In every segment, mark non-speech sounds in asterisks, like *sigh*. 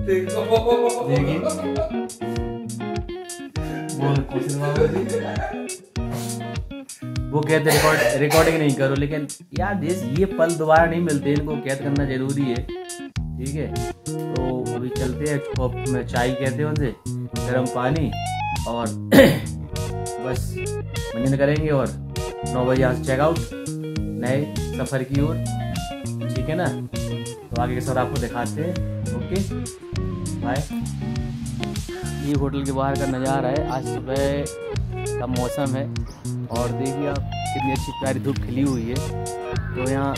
देखिए देखिए वो कहते रिकॉर्ड रिकॉर्डिंग नहीं करो लेकिन यार देश ये पल दोबारा नहीं मिलते इनको कैद करना ज़रूरी है। ठीक है? तो अभी चलते हैं कप में चाय कहते हैं उनसे गर्म पानी और *clears throat* बस मंजन करेंगे और नौ बजे यहाँ से चेकआउट नए सफ़र की ओर। ठीक है ना? तो आगे के सर आपको दिखाते हैं। ओके। बाय। ये होटल के बाहर का नज़ारा है। आज सुबह का मौसम है। और देखिए आप कितनी अच्छी प्यारी धूप खिली हुई है। तो यहाँ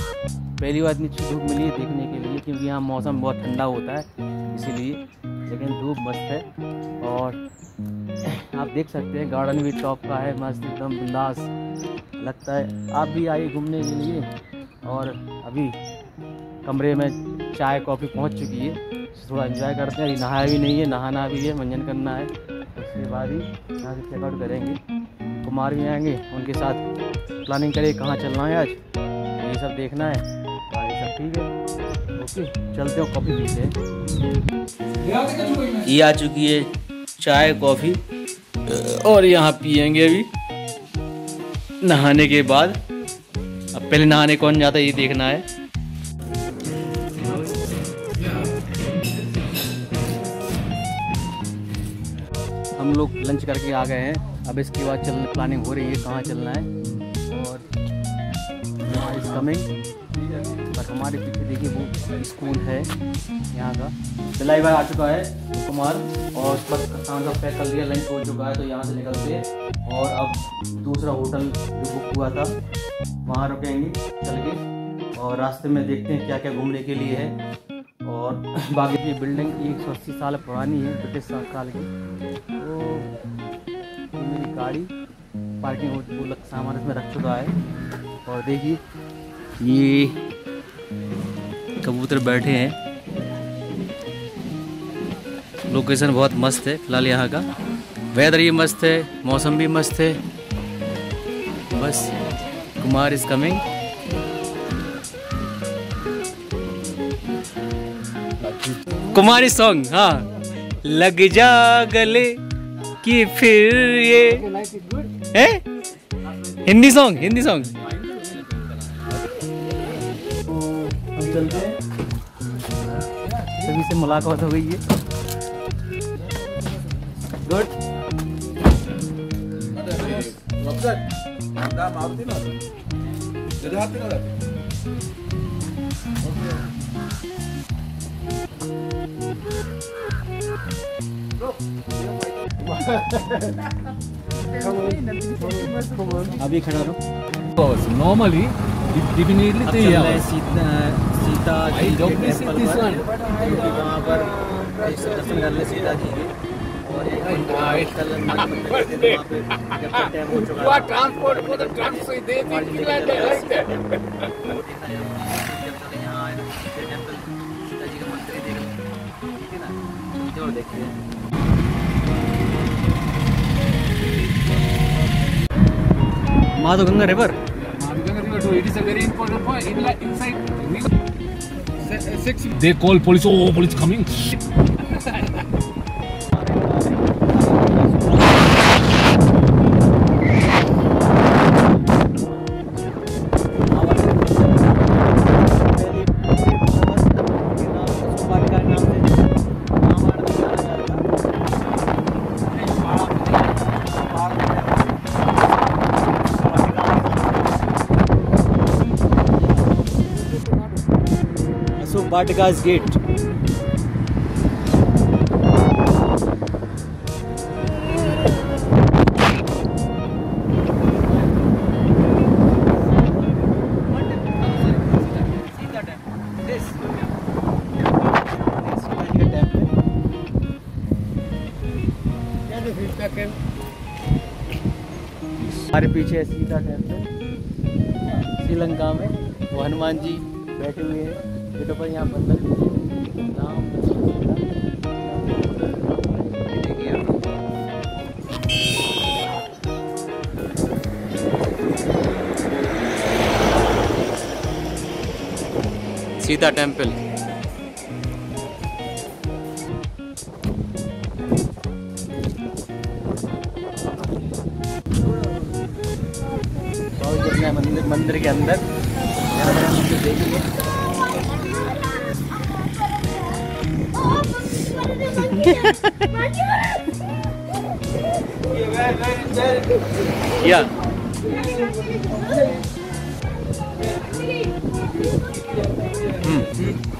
पहली बार इतनी अच्छी धूप मिली है देखने के लिए, क्योंकि यहाँ मौसम बहुत ठंडा होता है, इसीलिए। लेकिन धूप मस्त है। और *clears throat* आप देख सकते हैं, गार्डन भी टॉप का है। मस्त एकदम बिंदास लगता है। आप भी आइए घूमने के लिए। और अभी कमरे में चाय, कॉफ़ी पहुँच चुकी है। थोड़ा एंजॉय करते हैं। अभी नहाया भी नहीं है, नहाना भी है, मंजन करना है। उसके बाद ही यहाँ से चेकआउट करेंगे। कुमार भी आएँगे, उनके साथ प्लानिंग करें कहाँ चलना है आज। ये सब देखना है। ये सब ठीक है। ओके चलते हो कॉफ़ी पीते हैं। ये आ चुकी है चाय, कॉफ़ी। और यहाँ पियेंगे अभी। नहाने के बाद। अब पहले नहाने कौन जाता है, ये देखना है। हम लोग लंच करके आ गए हैं। अब इसके बाद चलने प्लानिंग हो रही है कहाँ चलना है। और इज़ कमिंग पर हमारे पीछे देखिए वो स्कूल है यहाँ का। दिलाई भाई आ चुका है, कुमार। और बस खाना सब पैक कर लिया लंच हो चुका है तो यहाँ से निकलते और अब दूसरा होटल जो बुक हुआ था, वहाँ रुकेंगे चल के और रास्ते में देखते हैं क्या क्या घूमने के लिए है। और बाकी ये बिल्डिंग एक सौ अस्सी साल पुरानी है, ब्रिटिश काल की। गाड़ी, पार्किंग वो लग- सामान इसमें रख चुका है। और देखिए, ये कबूतर बैठे हैं। लोकेशन बहुत मस्त है, फ़िलहाल यहाँ का। वेदर ये मस्त है, मौसम भी मस्त है। बस, Kumar is coming Kumari song हाँ। लग जा गले कि फिर ये है? हिंदी सॉन्ग हिंदी सॉन्ग हैं सभी से मुलाकात हो गई है गुड अभी खड़ा रहो हैं hours. सीता सीता जी के पर one. वहाँ पर दर्शन कर ले सीता जी के और एक जब टाइम हो चुका like गया that, like Sita. Temple. Ji का मंदिर ही देख लो। ठीक Madhuganga River. Madhuganga River, so it is a very important point. In, inside. Six. They call police. Oh, police coming. *laughs* Batka's gate. हमारे पीछे सीता टेंपल श्रीलंका में हनुमान जी बैठे हुए हैं पर यहाँ लक्ष्मण, सीता। टेंपल मंदिर मंदिर के अंदर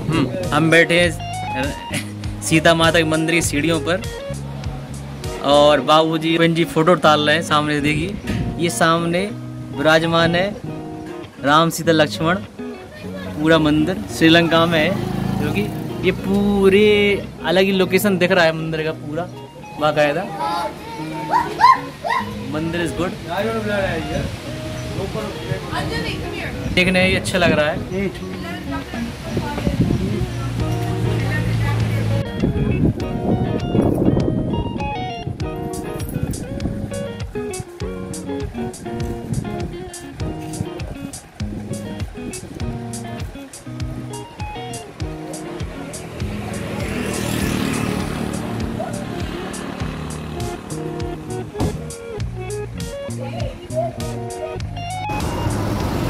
हम्म, हम बैठे हैं सीता माता के मंदिर की सीढ़ियों पर और बाबूजी बहन जी फ़ोटो डाल रहे हैं सामने देखिए। ये सामने विराजमान है राम सीता लक्ष्मण पूरा मंदिर श्रीलंका में है। क्योंकि ये पूरे अलग ही लोकेशन दिख रहा है मंदिर का पूरा बाकायदा। मंदिर इज़ गुड। देखने अच्छा लग रहा है।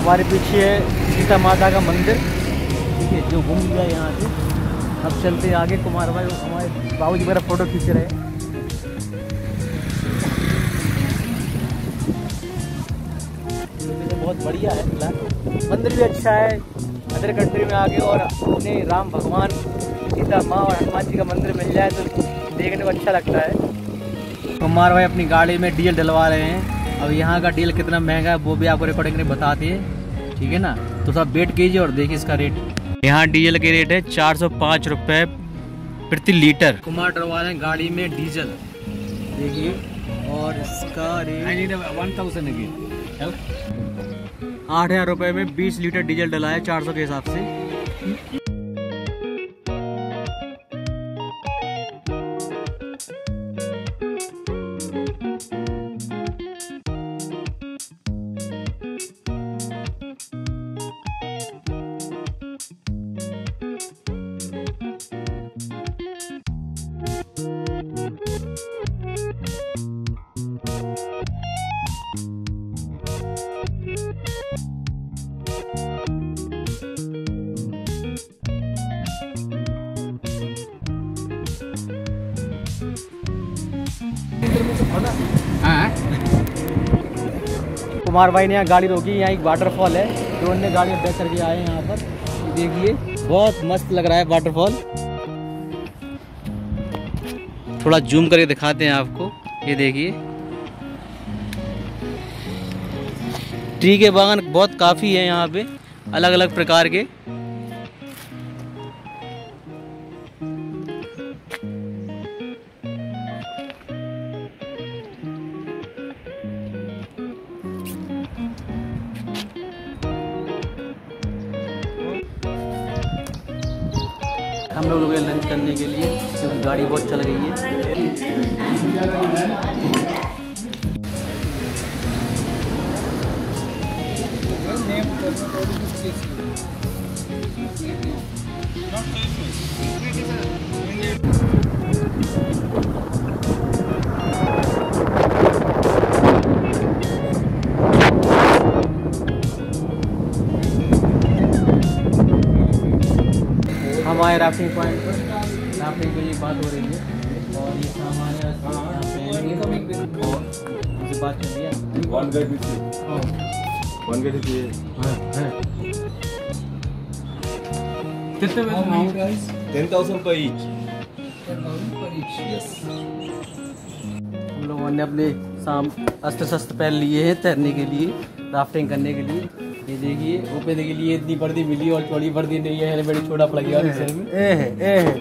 हमारे पीछे है सीता माता का मंदिर। ठीक है जो घूम गया यहाँ से। अब चलते हैं आगे। कुमार भाई हमारे बाबू जी मेरा फ़ोटो खींच रहे हैं। बहुत बढ़िया है फ़िलहाल। मंदिर भी अच्छा है। अदर कंट्री में आगे और उन्हें राम भगवान, सीता माँ और हनुमान जी का मंदिर मिल जाए तो देखने को अच्छा लगता है। कुमार भाई अपनी गाड़ी में डीजल डलवा रहे हैं। अब यहाँ का डील कितना महँगा है वो भी आपको रिकॉर्डिंग में बताते हैं। ठीक है ना? तो सब वेट कीजिए और देखिए इसका रेट यहाँ डीजल के रेट है चार सौ पाँच रुपये प्रति लीटर। कुमार डरवा रहे हैं गाड़ी में डीजल। देखिए और इसका रेट वन थाउज़ेंड 1000 आठ हज़ार रुपये में बीस लीटर डीजल डला है चार सौ के हिसाब से। कुमार भाई ने यहाँ गाड़ी रोकी, यहाँ एक वाटरफॉल है। तो उनने गाड़ी अड्डा करके आए यहाँ पर। देखिए, बहुत मस्त लग रहा है वाटरफॉल थोड़ा जूम करके दिखाते हैं आपको। ये देखिए। ट्री के बागान बहुत काफ़ी है यहाँ पे अलग अलग प्रकार के। हम लोग रुके लंच करने के लिए क्योंकि गाड़ी बहुत चल रही है। आए राफ्टिंग पॉइंट पर। राफ्टिंग के लिए बात हो रही है। और ये सामान है। मुझे बात कर दिया you. हाँ, हाँ। कितने में Ten thousand per each. हम लोगों ने अपने साम अस्त्र शस्त्र पहन लिए हैं तैरने के लिए राफ्टिंग करने के लिए। ये देखिए ऊपर के लिए इतनी वर्दी मिली और चौड़ी वर्दी नहीं है हेलमेट छोटा पड़ गया सर में। ए है ए है।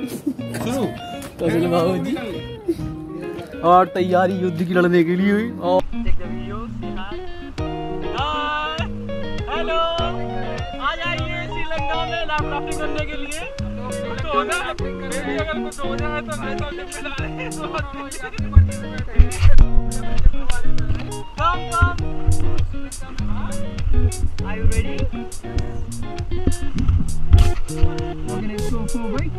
शुरू। तो चलो बाबू जी और तैयारी युद्ध की लड़ने के लिए हुई। और हेलो। आ जाइए श्रीलंका में राफ्टिंग करने के लिए। कुछ हो। Are you ready? Okay, let's go forward.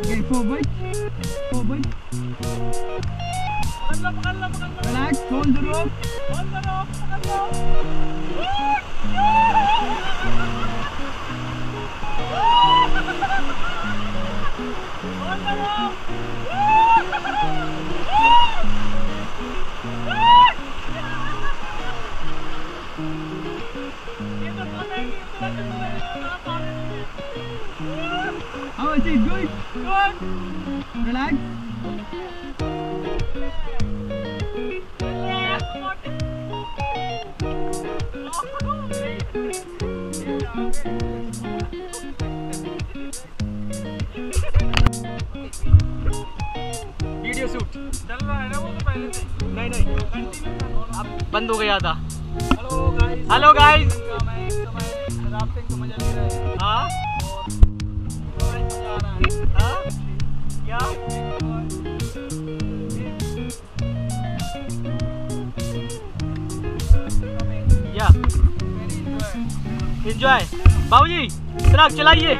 Okay, forward, forward. On the road! On the road! On the road! How is it? Good? Good? Relax. Video shoot चल रहा है ना वो तो पहले से नहीं नहीं अब बंद हो गया था हेलो गाइस हेलो गाइस मैं एंजॉय बाबूजी ट्रक चलाइए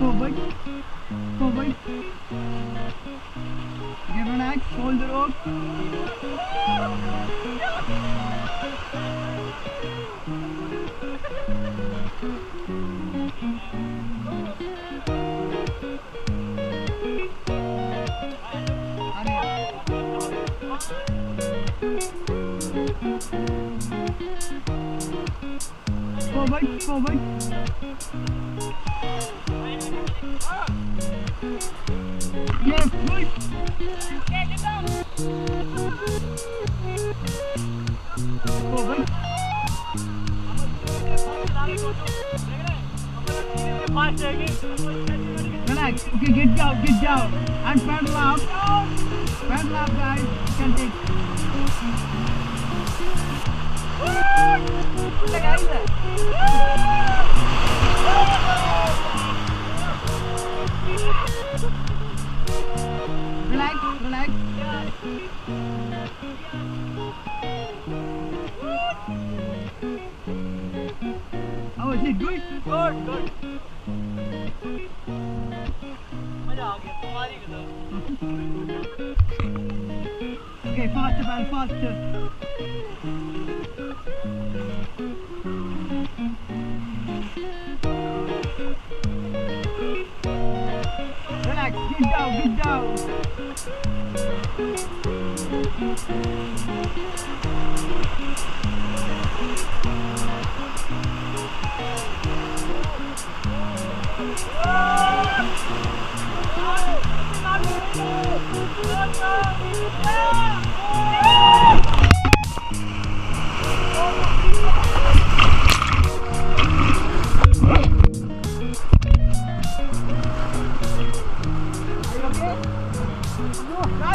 कैमरे की कैमरे रिकॉर्डिंग कर रहे हैं Forward. Forward. Yes, good. Forward. Relax. Okay, get down, get down. And guys. You can take. Pega ainda. Get down, get down.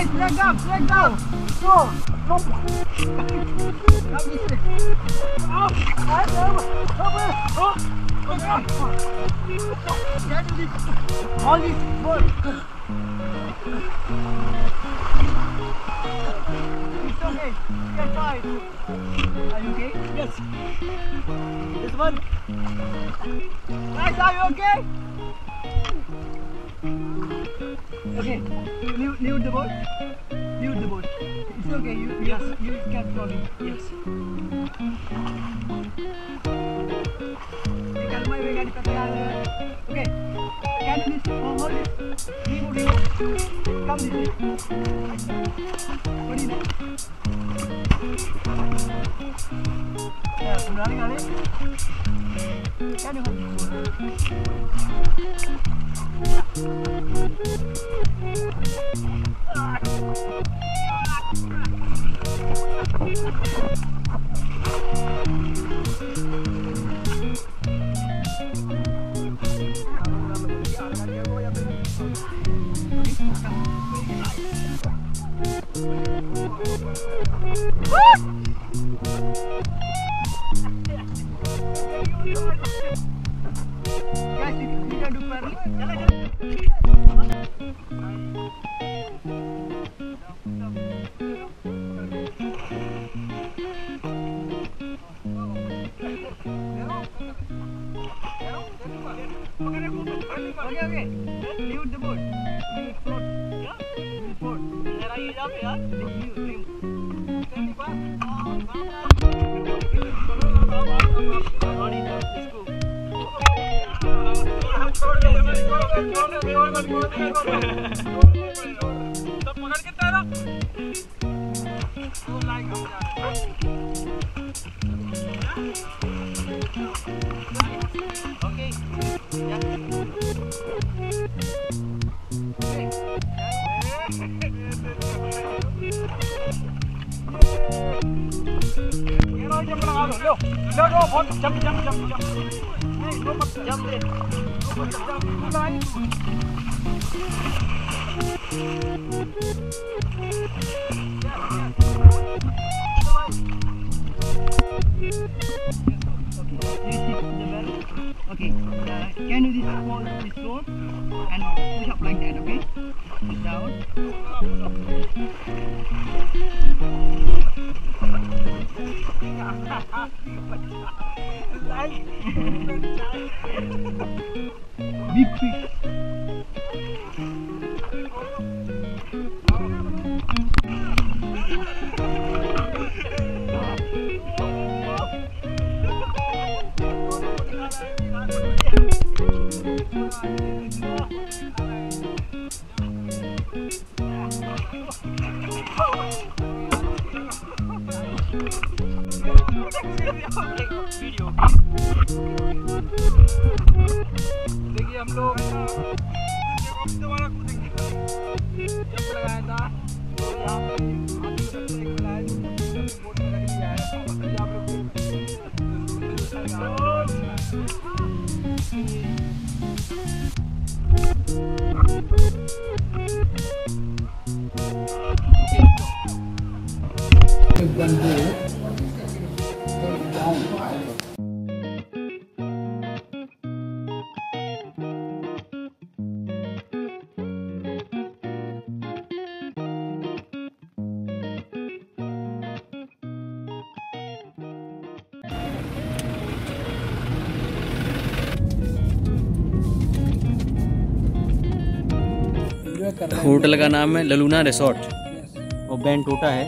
Hey, strek down, strek down. Zo. Kom. Kom hier. Af. Uit, over. Kom It's okay. Are you okay? Yes. This one. Guys, are you okay? Okay, leave, leave the boat. Leave the boat. It's okay. You yes. you, you can. Yes. You can my way Okay. Can you this? Oh, hold it. Leave, leave. Come this way. What do you know? Yeah, running on it. Can you hold this? Woo! guys di kehidupan Okay. Yeah. ये low jump लगा दो लो लो लो बहुत jump jump jump Okay, uh, can you this small this floor and push up like that, okay? Down. *laughs* Big fish. देखिए Mình quanh hotel का नाम है ललूना रिसोर्ट। और बैंड टोटा है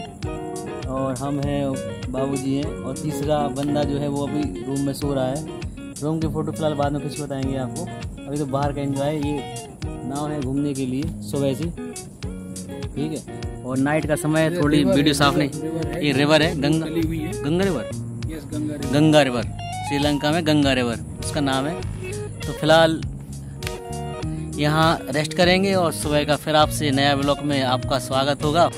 और हम हैं बाबूजी हैं और तीसरा बंदा जो है वो अभी रूम में सो रहा है। रूम की फ़ोटो फ़िलहाल बाद में कुछ बताएँगे आपको। अभी तो बाहर का एंजॉय ये नाव है घूमने के लिए सुबह से। ठीक है? और नाइट का समय है थोड़ी वीडियो साफ़ नहीं। ये रिवर है गंगा गंगा रिवर गंगा रिवर श्रीलंका में गंगा रिवर उसका नाम है। तो फ़िलहाल यहाँ रेस्ट करेंगे और सुबह का फिर आपसे नया ब्लॉक में आपका स्वागत होगा।